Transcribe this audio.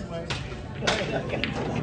hard way.